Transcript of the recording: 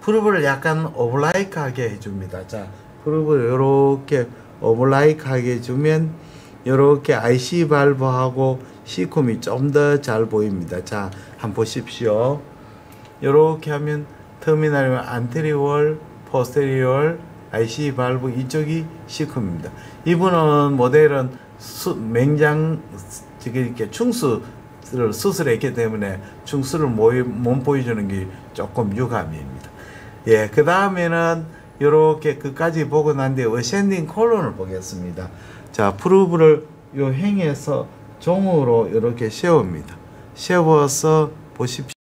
probe를 약간 oblique하게 해줍니다. 자, probe를 이렇게 oblique하게 해주면 이렇게 IC 발브하고 C콤이 좀 더 잘 보입니다. 자, 한번 보십시오. 이렇게 하면 터미널이면 안테리월, 포스테리월, IC 발브 이쪽이 C콤입니다. 이분은 모델은 수, 맹장 이렇게 충수를 수술했기 때문에 충수를 못 보여주는 게 조금 유감입니다. 예, 그 다음에는 이렇게 끝까지 보고 난 뒤에 어센딩 콜론을 보겠습니다. 자, 프루브를 요 행에서 종으로 이렇게 세웁니다. 세워서 보십시오.